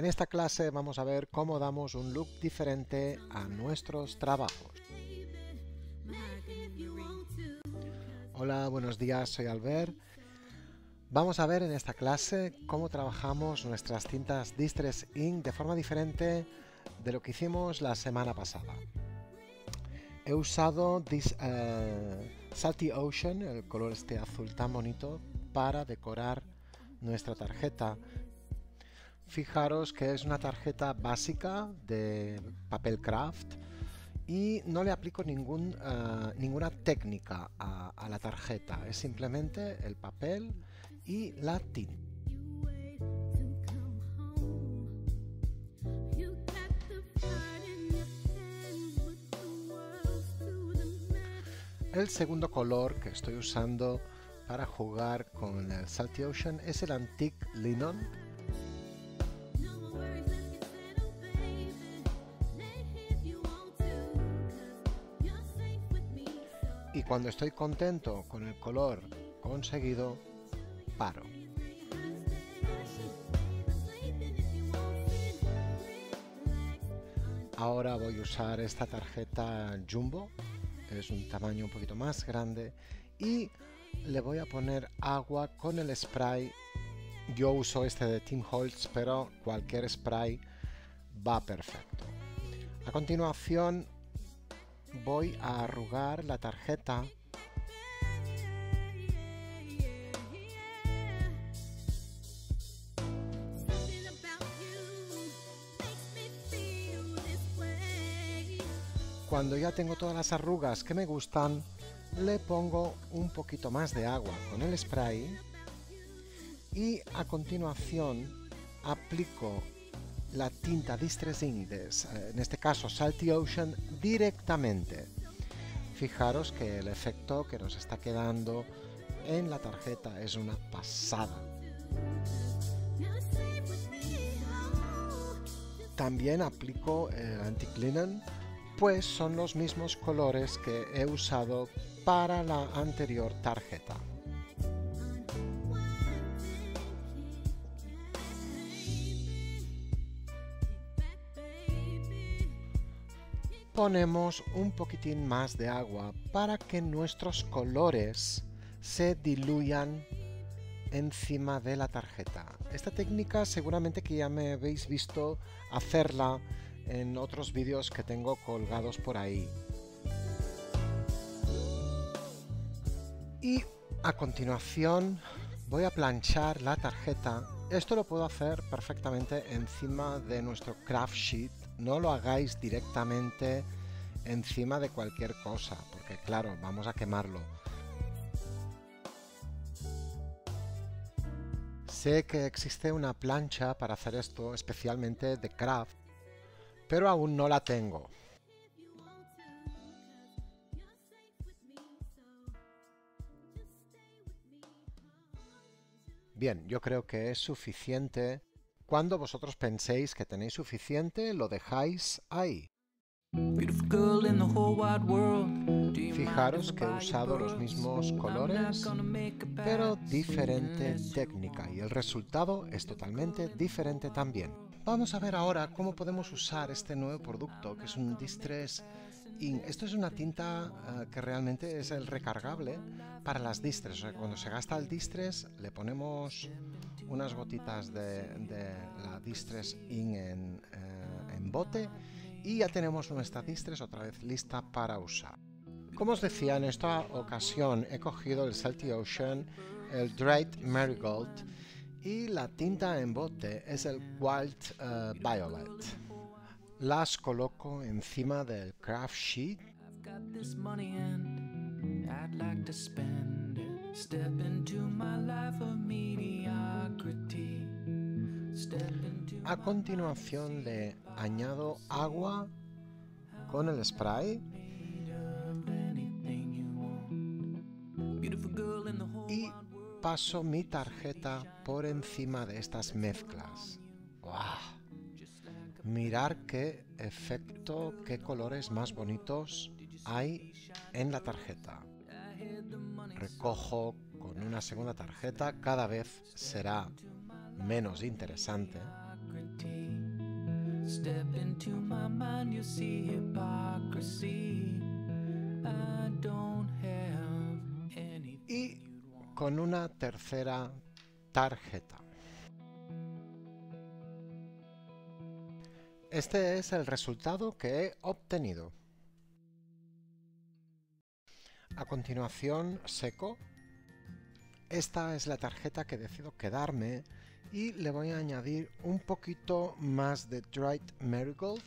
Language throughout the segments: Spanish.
En esta clase vamos a ver cómo damos un look diferente a nuestros trabajos. Hola, buenos días, soy Albert. Vamos a ver en esta clase cómo trabajamos nuestras tintas Distress Ink de forma diferente de lo que hicimos la semana pasada. He usado this, eh, Salty Ocean, el color este azul tan bonito, para decorar nuestra tarjeta. Fijaros que es una tarjeta básica de papel craft y no le aplico eh, ninguna técnica a, a la tarjeta. Es simplemente el papel y la tinta. El segundo color que estoy usando para jugar con el Salty Ocean es el Antique Linen. Cuando estoy contento con el color conseguido, paro. Ahora voy a usar esta tarjeta Jumbo es un tamaño un poquito más grande y le voy a poner agua con el spray yo uso este de Tim Holtz pero cualquier spray va perfecto a continuación voy a arrugar la tarjeta. Cuando ya tengo todas las arrugas que me gustan, le pongo un poquito más de agua con el spray y a continuación aplico la tinta Distress Ink, en este caso Salty Ocean, directamente. Fijaros que el efecto que nos está quedando en la tarjeta es una pasada. También aplico el Anti-Linen pues son los mismos colores que he usado para la anterior tarjeta. Ponemos un poquitín más de agua para que nuestros colores se diluyan encima de la tarjeta. Esta técnica seguramente que ya me habéis visto hacerla en otros vídeos que tengo colgados por ahí. Y a continuación voy a planchar la tarjeta. Esto lo puedo hacer perfectamente encima de nuestro craft sheet. No lo hagáis directamente encima de cualquier cosa, porque claro, vamos a quemarlo. Sé que existe una plancha para hacer esto, especialmente de craft, pero aún no la tengo. Bien, yo creo que es suficiente. Cuando vosotros penséis que tenéis suficiente, lo dejáis ahí. Fijaros que he usado los mismos colores, pero diferente técnica y el resultado es totalmente diferente también. Vamos a ver ahora cómo podemos usar este nuevo producto que es un Distress Ink. Esto es una tinta eh, que realmente es el recargable para las Distress. cuando se gasta el Distress le ponemos unas gotitas de, la Distress Ink en, eh, en bote y ya tenemos nuestra Distress otra vez lista para usar. Como os decía, en esta ocasión he cogido el Salty Ocean, el Dried Marigold y la tinta en bote es el Wild uh, Violet. Las coloco encima del craft sheet. A continuación le añado agua con el spray y paso mi tarjeta por encima de estas mezclas. ¡Wow! Mirar qué efecto, qué colores más bonitos hay en la tarjeta. Recojo con una segunda tarjeta, cada vez será menos interesante. y con una tercera tarjeta. Este es el resultado que he obtenido. A continuación, seco. Esta es la tarjeta que decido quedarme y le voy a añadir un poquito más de dried marigold.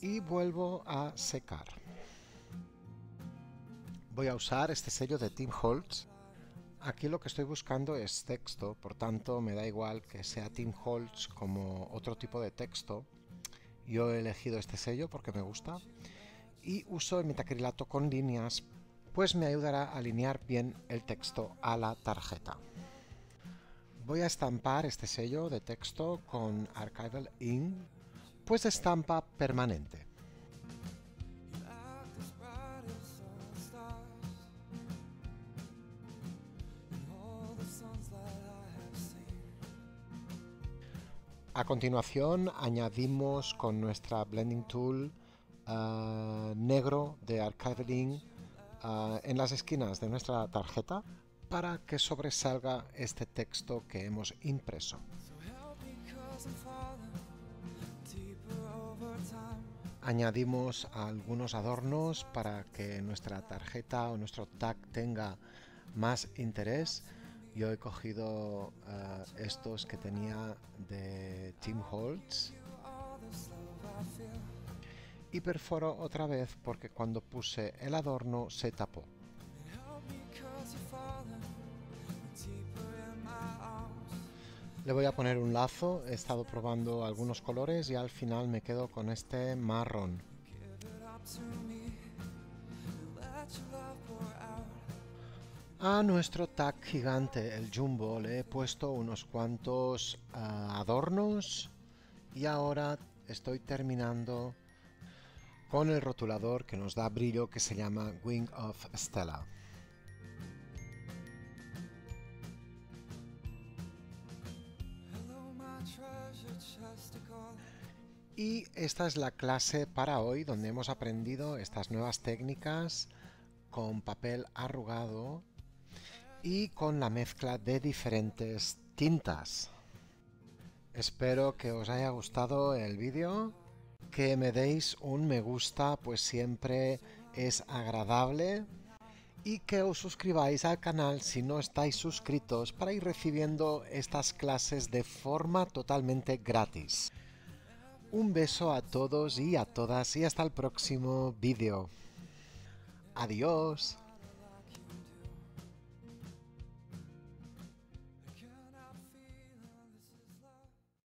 y vuelvo a secar. Voy a usar este sello de Tim Holtz. Aquí lo que estoy buscando es texto, por tanto me da igual que sea Tim Holtz como otro tipo de texto. Yo he elegido este sello porque me gusta y uso el metacrilato con líneas, pues me ayudará a alinear bien el texto a la tarjeta. Voy a estampar este sello de texto con Archival Ink pues estampa permanente. A continuación añadimos con nuestra Blending Tool eh, negro de Archivaling uh, en las esquinas de nuestra tarjeta para que sobresalga este texto que hemos impreso. añadimos algunos adornos para que nuestra tarjeta o nuestro tag tenga más interés. Yo he cogido eh, estos que tenía de Tim Holtz y perforo otra vez porque cuando puse el adorno se tapó. Le voy a poner un lazo, he estado probando algunos colores y al final me quedo con este marrón. A nuestro tag gigante, el jumbo, le he puesto unos cuantos ah, adornos y ahora estoy terminando con el rotulador que nos da brillo que se llama Wing of Stella. Y esta es la clase para hoy donde hemos aprendido estas nuevas técnicas con papel arrugado y con la mezcla de diferentes tintas. Espero que os haya gustado el vídeo, que me deis un me gusta pues siempre es agradable y que os suscribáis al canal si no estáis suscritos para ir recibiendo estas clases de forma totalmente gratis. Un beso a todos y a todas y hasta el próximo vídeo. Adiós.